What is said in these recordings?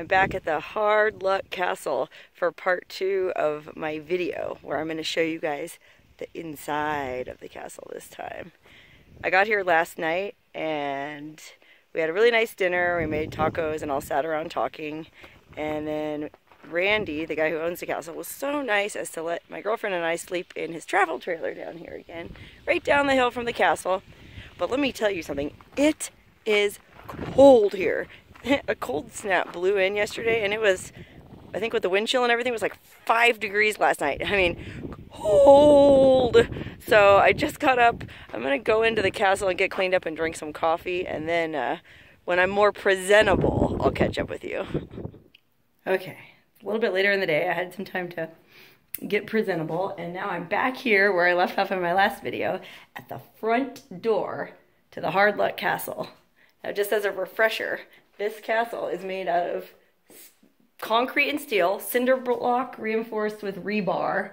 I'm back at the Hard Luck Castle for part two of my video where I'm going to show you guys the inside of the castle this time. I got here last night and we had a really nice dinner. We made tacos and all sat around talking. And then Randy, the guy who owns the castle, was so nice as to let my girlfriend and I sleep in his travel trailer down here again, right down the hill from the castle. But let me tell you something, it is cold here. a cold snap blew in yesterday and it was, I think with the wind chill and everything, it was like five degrees last night. I mean, cold. So I just got up. I'm going to go into the castle and get cleaned up and drink some coffee. And then uh, when I'm more presentable, I'll catch up with you. Okay, a little bit later in the day, I had some time to get presentable. And now I'm back here where I left off in my last video at the front door to the Hard Luck Castle. Now, just as a refresher, this castle is made out of concrete and steel, cinder block reinforced with rebar.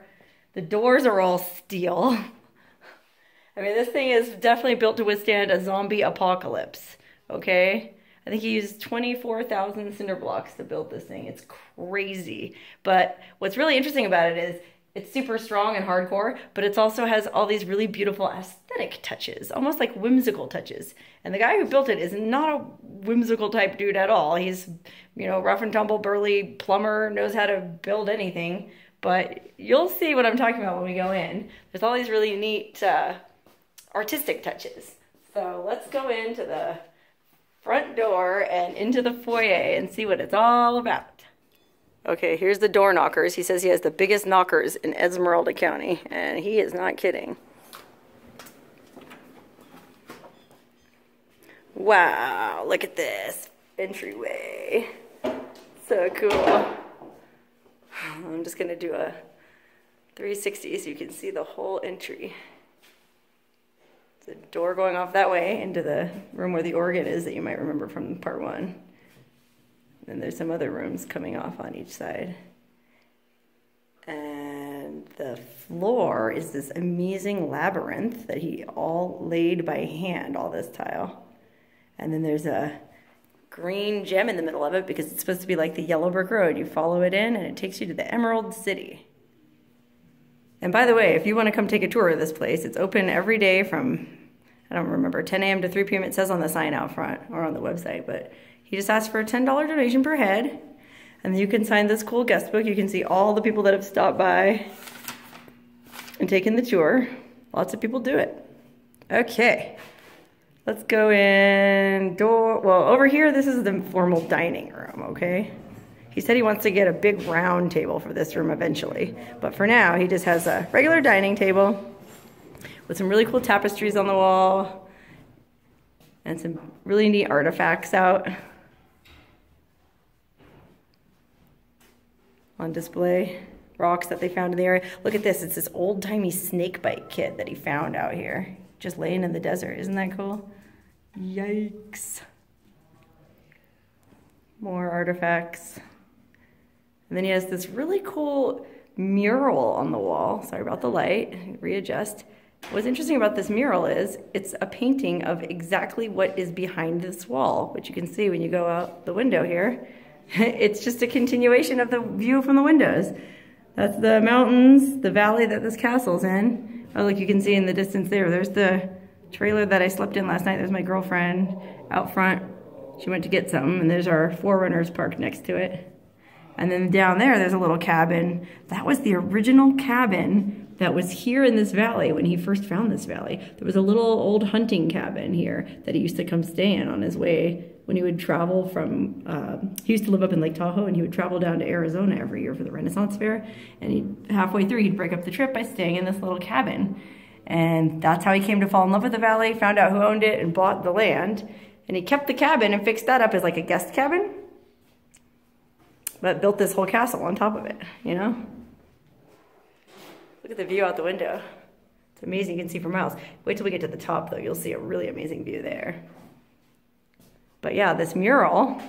The doors are all steel. I mean, this thing is definitely built to withstand a zombie apocalypse, okay? I think he used 24,000 cinder blocks to build this thing. It's crazy. But what's really interesting about it is it's super strong and hardcore, but it also has all these really beautiful aesthetic touches, almost like whimsical touches. And the guy who built it is not a whimsical type dude at all. He's, you know, rough and tumble, burly plumber, knows how to build anything. But you'll see what I'm talking about when we go in. There's all these really neat uh, artistic touches. So let's go into the front door and into the foyer and see what it's all about. Okay, here's the door knockers. He says he has the biggest knockers in Esmeralda County, and he is not kidding. Wow, look at this entryway. So cool. I'm just to do a 360 so you can see the whole entry. The door going off that way into the room where the organ is that you might remember from part one. And there's some other rooms coming off on each side. And the floor is this amazing labyrinth that he all laid by hand, all this tile. And then there's a green gem in the middle of it because it's supposed to be like the yellow brick road. You follow it in and it takes you to the Emerald City. And by the way, if you want to come take a tour of this place, it's open every day from, I don't remember, 10 a.m. to 3 p.m. It says on the sign out front or on the website, but he just asked for a $10 donation per head. And you can sign this cool guest book. You can see all the people that have stopped by and taken the tour. Lots of people do it. Okay. Let's go in door. Well, over here, this is the formal dining room, okay? He said he wants to get a big round table for this room eventually. But for now, he just has a regular dining table with some really cool tapestries on the wall and some really neat artifacts out. On display. Rocks that they found in the area. Look at this. It's this old-timey snake bite kit that he found out here. Just laying in the desert. Isn't that cool? Yikes. More artifacts. And then he has this really cool mural on the wall. Sorry about the light. Readjust. What's interesting about this mural is it's a painting of exactly what is behind this wall, which you can see when you go out the window here. it's just a continuation of the view from the windows. That's the mountains, the valley that this castle's in. Oh, look, you can see in the distance there. There's the trailer that I slept in last night. There's my girlfriend out front. She went to get some, and there's our 4Runners parked next to it. And then down there, there's a little cabin. That was the original cabin that was here in this valley when he first found this valley. There was a little old hunting cabin here that he used to come stay in on his way when he would travel from, uh, he used to live up in Lake Tahoe and he would travel down to Arizona every year for the Renaissance Fair. And he halfway through, he'd break up the trip by staying in this little cabin. And that's how he came to fall in love with the valley, found out who owned it and bought the land. And he kept the cabin and fixed that up as like a guest cabin. But built this whole castle on top of it, you know? Look at the view out the window. It's amazing, you can see for miles. Wait till we get to the top though, you'll see a really amazing view there. But yeah, this mural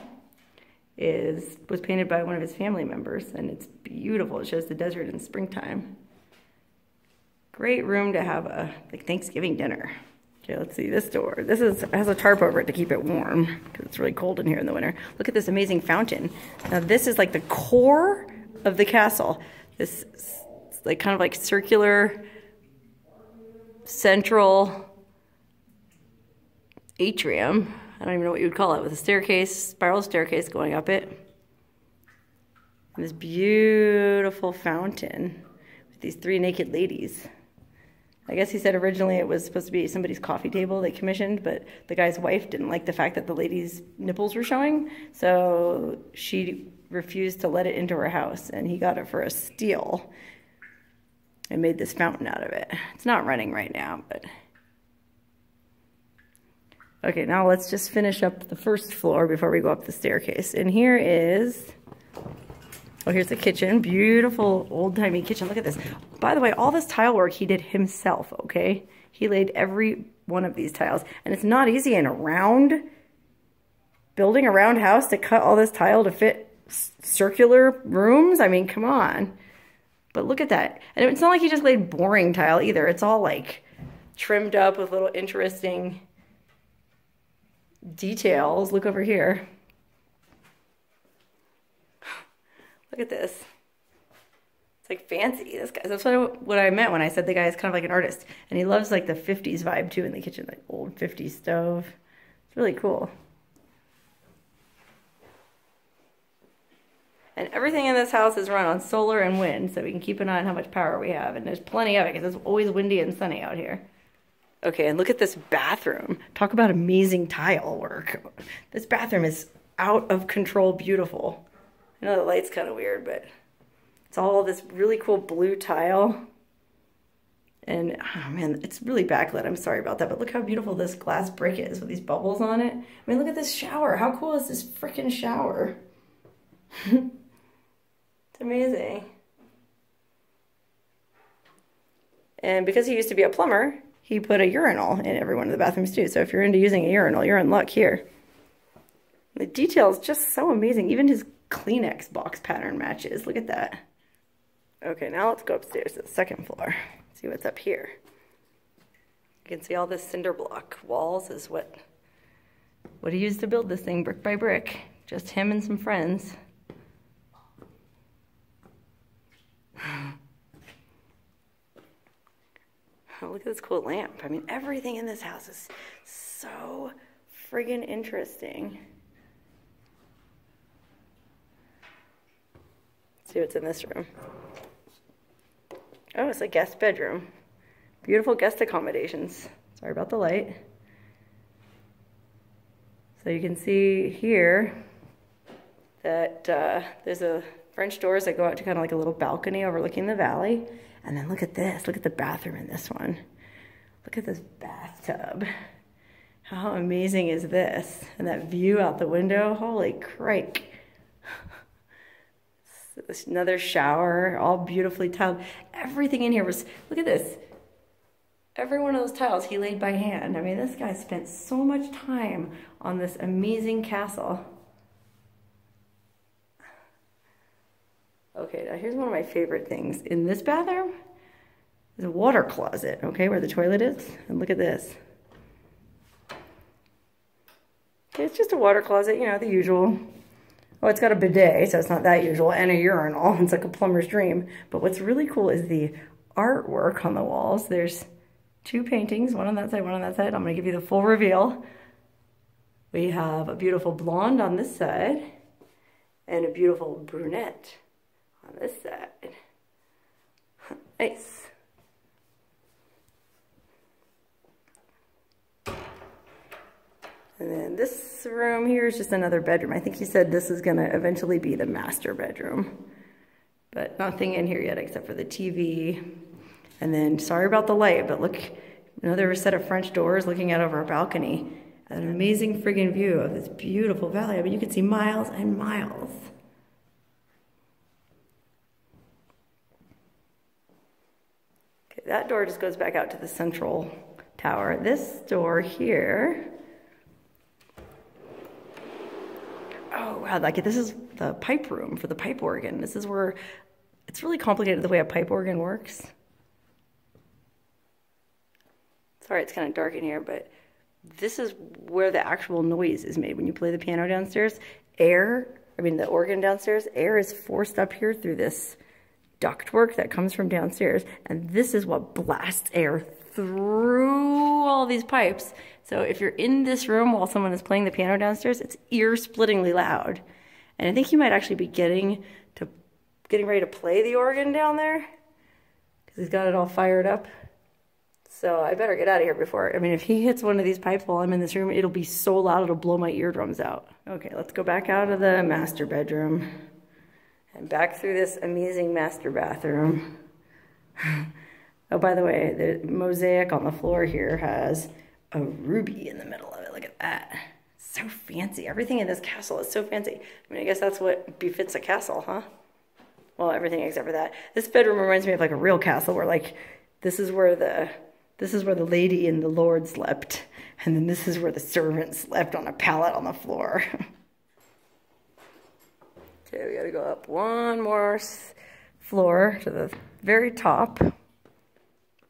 is was painted by one of his family members and it's beautiful. It shows the desert in springtime. Great room to have a like Thanksgiving dinner. Okay, let's see this door. This is has a tarp over it to keep it warm because it's really cold in here in the winter. Look at this amazing fountain. Now this is like the core of the castle. This like kind of like circular central atrium. I don't even know what you would call it with a staircase, spiral staircase going up it. And this beautiful fountain with these three naked ladies. I guess he said originally it was supposed to be somebody's coffee table they commissioned, but the guy's wife didn't like the fact that the lady's nipples were showing, so she refused to let it into her house, and he got it for a steal and made this fountain out of it. It's not running right now, but... Okay, now let's just finish up the first floor before we go up the staircase. And here is Oh, here's the kitchen. Beautiful old-timey kitchen. Look at this. By the way, all this tile work he did himself, okay? He laid every one of these tiles. And it's not easy in a round, building a round house to cut all this tile to fit circular rooms. I mean, come on. But look at that. And it's not like he just laid boring tile either. It's all like trimmed up with little interesting details. Look over here. Look at this. It's like fancy. This guy. That's what I, what I meant when I said the guy is kind of like an artist, and he loves like the '50s vibe too in the kitchen, like old '50s stove. It's really cool. And everything in this house is run on solar and wind, so we can keep an eye on how much power we have. And there's plenty of it because it's always windy and sunny out here. Okay, and look at this bathroom. Talk about amazing tile work. This bathroom is out of control beautiful. I know the light's kind of weird, but it's all this really cool blue tile. And, oh man, it's really backlit. I'm sorry about that, but look how beautiful this glass brick is with these bubbles on it. I mean, look at this shower. How cool is this freaking shower? it's amazing. And because he used to be a plumber, he put a urinal in every one of the bathrooms too. So if you're into using a urinal, you're in luck here. The detail is just so amazing. Even his Kleenex box pattern matches. Look at that. Okay, now let's go upstairs to the second floor. See what's up here. You can see all this cinder block walls is what what he used to build this thing brick by brick. Just him and some friends. Oh, look at this cool lamp. I mean, everything in this house is so friggin' interesting. see what's in this room. Oh, it's a guest bedroom. Beautiful guest accommodations. Sorry about the light. So you can see here that uh, there's a French doors that go out to kind of like a little balcony overlooking the valley. And then look at this. Look at the bathroom in this one. Look at this bathtub. How amazing is this? And that view out the window. Holy crike another shower, all beautifully tiled. Everything in here was, look at this. Every one of those tiles he laid by hand. I mean, this guy spent so much time on this amazing castle. Okay, now here's one of my favorite things. In this bathroom, is a water closet, okay, where the toilet is. And look at this. It's just a water closet, you know, the usual Oh, it's got a bidet, so it's not that usual, and a urinal. It's like a plumber's dream. But what's really cool is the artwork on the walls. There's two paintings, one on that side, one on that side. I'm going to give you the full reveal. We have a beautiful blonde on this side and a beautiful brunette on this side. Nice. And then this room here is just another bedroom. I think he said this is gonna eventually be the master bedroom. But nothing in here yet except for the TV. And then, sorry about the light, but look, another set of French doors looking out over a balcony. An amazing friggin' view of this beautiful valley. I mean, you can see miles and miles. Okay, that door just goes back out to the central tower. This door here oh wow, like this is the pipe room for the pipe organ. This is where it's really complicated the way a pipe organ works. sorry it's kind of dark in here, but this is where the actual noise is made when you play the piano downstairs. Air, I mean the organ downstairs, air is forced up here through this ductwork that comes from downstairs, and this is what blasts air through all these pipes. So if you're in this room while someone is playing the piano downstairs, it's ear-splittingly loud. And I think you might actually be getting to getting ready to play the organ down there because he's got it all fired up. So I better get out of here before, I mean, if he hits one of these pipes while I'm in this room, it'll be so loud it'll blow my eardrums out. Okay, let's go back out of the master bedroom and back through this amazing master bathroom. Oh, by the way, the mosaic on the floor here has a ruby in the middle of it. Look at that. So fancy. Everything in this castle is so fancy. I mean, I guess that's what befits a castle, huh? Well, everything except for that. This bedroom reminds me of like a real castle where like this is where the this is where the lady and the lord slept. And then this is where the servant slept on a pallet on the floor. okay, we gotta go up one more floor to the very top.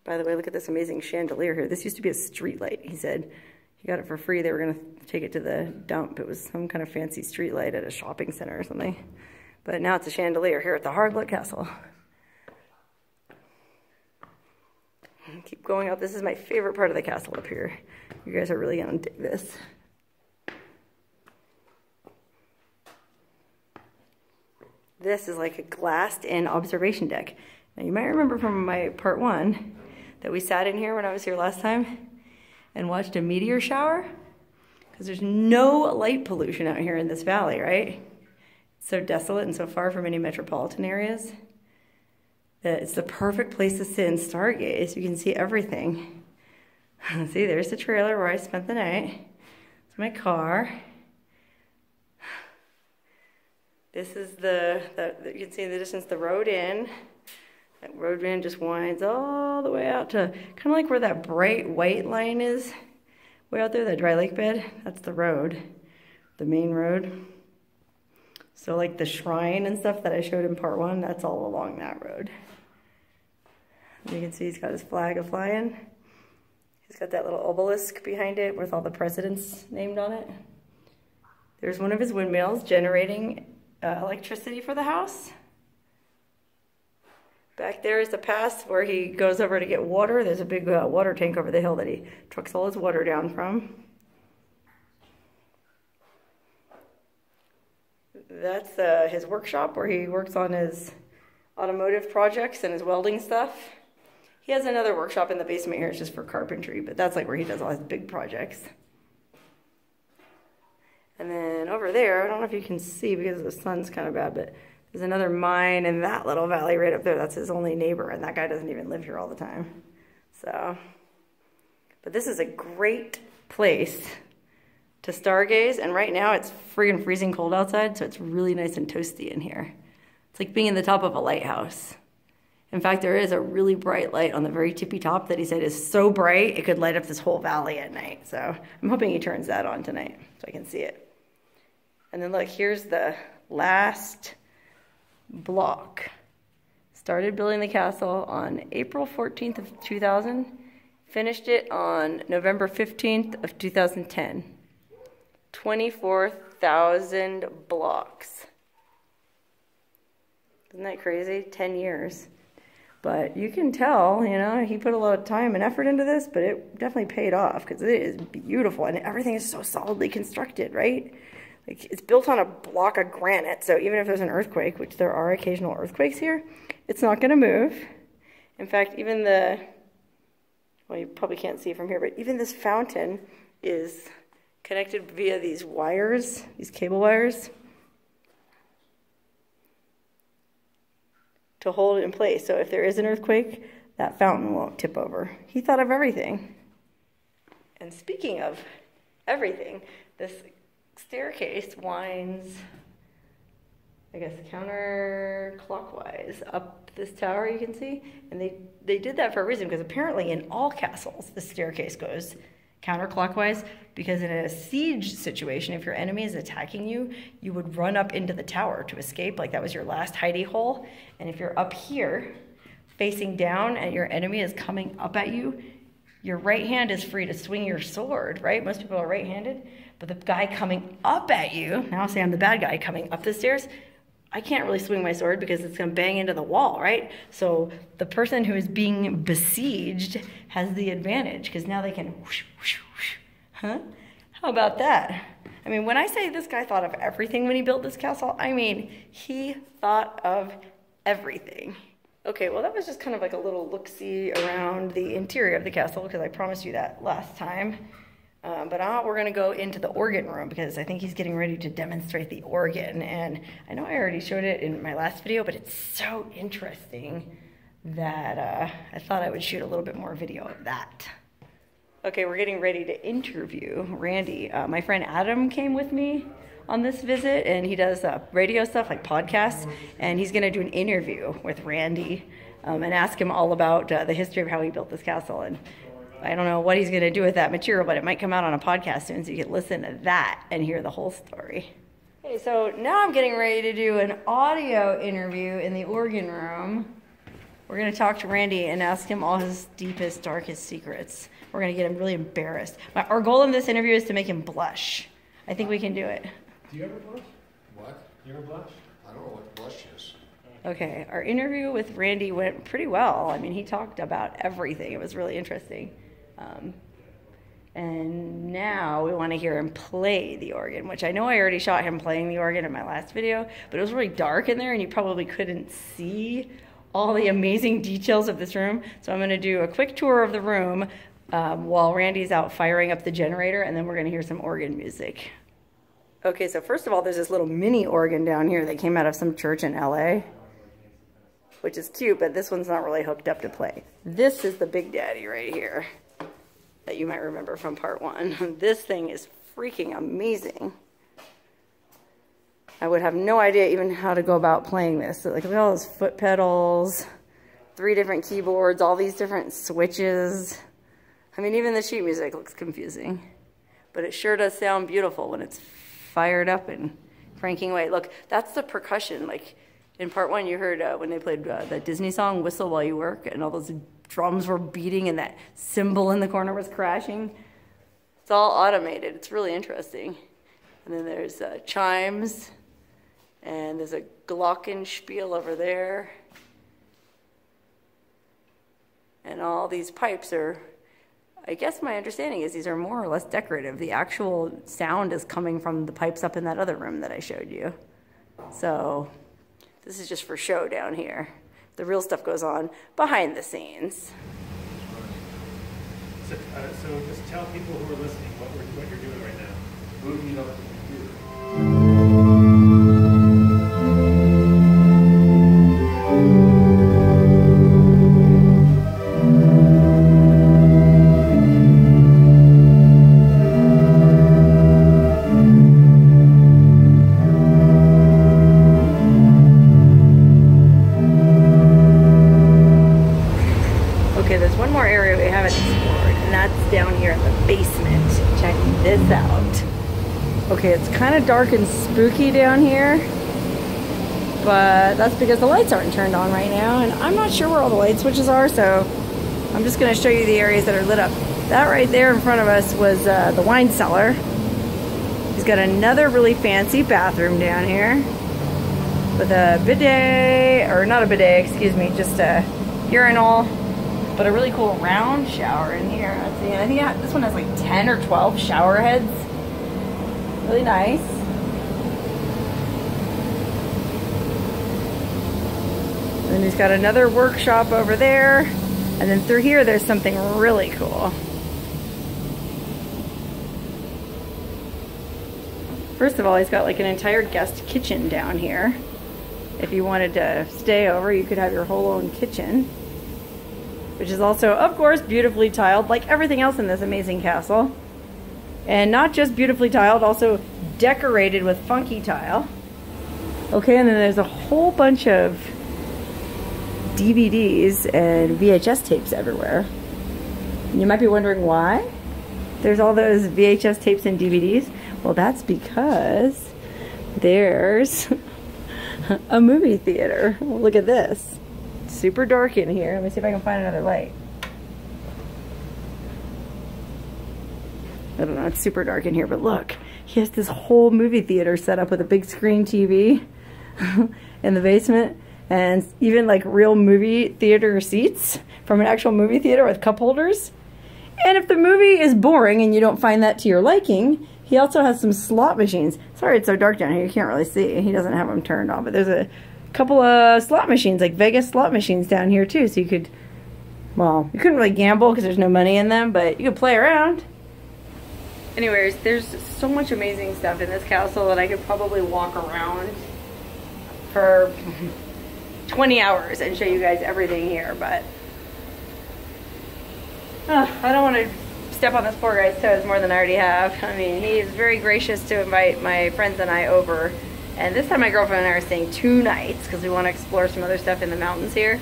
By the way, look at this amazing chandelier here. This used to be a street light. He said he got it for free. They were going to take it to the dump. It was some kind of fancy street light at a shopping center or something. But now it's a chandelier here at the Hard Luck Castle. Keep going up. This is my favorite part of the castle up here. You guys are really going to dig this. This is like a glassed in observation deck. Now you might remember from my part one, that we sat in here when I was here last time and watched a meteor shower because there's no light pollution out here in this valley, right? So desolate and so far from any metropolitan areas that it's the perfect place to sit and stargaze. You can see everything. see, there's the trailer where I spent the night. It's my car. This is the, the you can see in the distance the road in. That road van just winds all the way out to kind of like where that bright white line is. Way out there, that dry lake bed, that's the road, the main road. So like the shrine and stuff that I showed in part one, that's all along that road. You can see he's got his flag of flying. He's got that little obelisk behind it with all the presidents named on it. There's one of his windmills generating uh, electricity for the house. Back there is the pass where he goes over to get water. There's a big uh, water tank over the hill that he trucks all his water down from. That's uh, his workshop where he works on his automotive projects and his welding stuff. He has another workshop in the basement here, it's just for carpentry, but that's like where he does all his big projects. And then over there, I don't know if you can see because the sun's kind of bad, but there's another mine in that little valley right up there. That's his only neighbor, and that guy doesn't even live here all the time. So, but this is a great place to stargaze, and right now it's friggin' freezing cold outside, so it's really nice and toasty in here. It's like being in the top of a lighthouse. In fact, there is a really bright light on the very tippy top that he said is so bright it could light up this whole valley at night. So I'm hoping he turns that on tonight so I can see it. And then look, here's the last block. Started building the castle on April 14th of 2000, finished it on November 15th of 2010. 24,000 blocks. Isn't that crazy? 10 years. But you can tell, you know, he put a lot of time and effort into this, but it definitely paid off because it is beautiful and everything is so solidly constructed, right? It's built on a block of granite, so even if there's an earthquake, which there are occasional earthquakes here, it's not going to move. In fact, even the, well, you probably can't see from here, but even this fountain is connected via these wires, these cable wires, to hold it in place. So if there is an earthquake, that fountain won't tip over. He thought of everything. And speaking of everything, this staircase winds, I guess, counterclockwise up this tower, you can see. And they, they did that for a reason, because apparently in all castles, the staircase goes counterclockwise, because in a siege situation, if your enemy is attacking you, you would run up into the tower to escape, like that was your last hidey hole. And if you're up here, facing down, and your enemy is coming up at you, your right hand is free to swing your sword, right? Most people are right handed. But the guy coming up at you, now say I'm the bad guy coming up the stairs, I can't really swing my sword because it's going to bang into the wall, right? So the person who is being besieged has the advantage because now they can whoosh, whoosh, whoosh. Huh? How about that? I mean, when I say this guy thought of everything when he built this castle, I mean, he thought of everything. Okay, well, that was just kind of like a little look-see around the interior of the castle because I promised you that last time. Um, but now we're going to go into the organ room because I think he's getting ready to demonstrate the organ. And I know I already showed it in my last video, but it's so interesting that uh, I thought I would shoot a little bit more video of that. Okay, we're getting ready to interview Randy. Uh, my friend Adam came with me on this visit, and he does uh, radio stuff like podcasts, and he's going to do an interview with Randy um, and ask him all about uh, the history of how he built this castle. And I don't know what he's going to do with that material, but it might come out on a podcast soon, so you can listen to that and hear the whole story. Okay, so now I'm getting ready to do an audio interview in the organ room. We're going to talk to Randy and ask him all his deepest, darkest secrets. We're going to get him really embarrassed. My, our goal in this interview is to make him blush. I think we can do it. Do you ever blush? What? Do you ever blush? I don't know what blush is. Okay, our interview with Randy went pretty well. I mean, he talked about everything. It was really interesting. Um, and now we want to hear him play the organ, which I know I already shot him playing the organ in my last video, but it was really dark in there and you probably couldn't see all the amazing details of this room. So I'm going to do a quick tour of the room um, while Randy's out firing up the generator, and then we're going to hear some organ music. Okay, so first of all, there's this little mini organ down here that came out of some church in LA, which is cute, but this one's not really hooked up to play. This is the Big Daddy right here that you might remember from part one. This thing is freaking amazing. I would have no idea even how to go about playing this. So like look at all those foot pedals, three different keyboards, all these different switches. I mean, even the sheet music looks confusing, but it sure does sound beautiful when it's fired up and cranking away. Look, that's the percussion. Like in part one, you heard uh, when they played uh, that Disney song, Whistle While You Work, and all those drums were beating and that cymbal in the corner was crashing. It's all automated. It's really interesting. And then there's uh, chimes, and there's a glockenspiel over there. And all these pipes are, I guess my understanding is these are more or less decorative. The actual sound is coming from the pipes up in that other room that I showed you. So this is just for show down here the real stuff goes on behind the scenes. So, uh, so just tell people who are listening what, we're, what you're doing right now. Booting up the computer. Kind of dark and spooky down here, but that's because the lights aren't turned on right now, and I'm not sure where all the light switches are, so I'm just going to show you the areas that are lit up. That right there in front of us was uh, the wine cellar. He's got another really fancy bathroom down here with a bidet, or not a bidet, excuse me, just a urinal but a really cool round shower in here. Let's see, I think this one has like 10 or 12 shower heads. Really nice. And he's got another workshop over there. And then through here, there's something really cool. First of all, he's got like an entire guest kitchen down here. If you wanted to stay over, you could have your whole own kitchen which is also, of course, beautifully tiled, like everything else in this amazing castle. And not just beautifully tiled, also decorated with funky tile. Okay, and then there's a whole bunch of DVDs and VHS tapes everywhere. You might be wondering why there's all those VHS tapes and DVDs. Well, that's because there's a movie theater. Look at this super dark in here. Let me see if I can find another light. I don't know, it's super dark in here, but look, he has this whole movie theater set up with a big screen TV in the basement and even like real movie theater seats from an actual movie theater with cup holders. And if the movie is boring and you don't find that to your liking, he also has some slot machines. Sorry it's so dark down here, you can't really see. He doesn't have them turned on, but there's a couple of slot machines, like Vegas slot machines down here too, so you could, well, you couldn't really gamble because there's no money in them, but you could play around. Anyways, there's so much amazing stuff in this castle that I could probably walk around for 20 hours and show you guys everything here, but uh, I don't want to step on this poor guy's toes more than I already have. I mean, he is very gracious to invite my friends and I over. And this time my girlfriend and I are staying two nights because we want to explore some other stuff in the mountains here.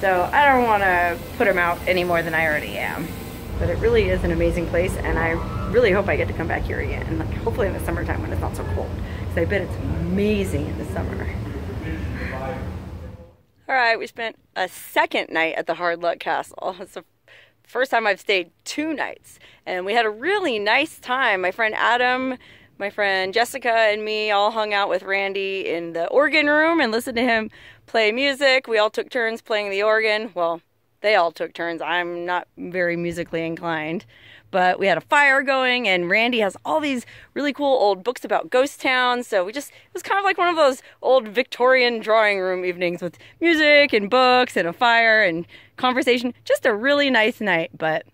So I don't want to put him out any more than I already am. But it really is an amazing place and I really hope I get to come back here again. And like, hopefully in the summertime when it's not so cold. Because I bet it's amazing in the summer. All right, we spent a second night at the Hard Luck Castle. It's the first time I've stayed two nights. And we had a really nice time. My friend Adam, my friend Jessica, and me all hung out with Randy in the organ room and listened to him play music. We all took turns playing the organ. Well, they all took turns. I'm not very musically inclined but we had a fire going and Randy has all these really cool old books about ghost towns. So we just, it was kind of like one of those old Victorian drawing room evenings with music and books and a fire and conversation. Just a really nice night. But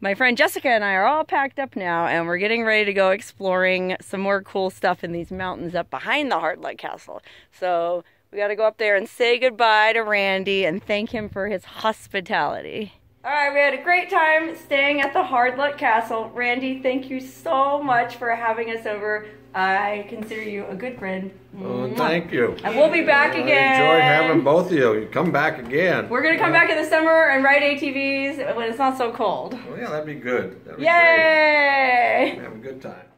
my friend Jessica and I are all packed up now and we're getting ready to go exploring some more cool stuff in these mountains up behind the Luck Castle. So we got to go up there and say goodbye to Randy and thank him for his hospitality. All right, we had a great time staying at the Hard Luck Castle. Randy, thank you so much for having us over. I consider you a good friend. Oh, thank you. And we'll be back again. I enjoy having both of you. You come back again. We're gonna come back in the summer and ride ATVs when it's not so cold. Oh, yeah, that'd be good. That'd be Yay! Have a good time.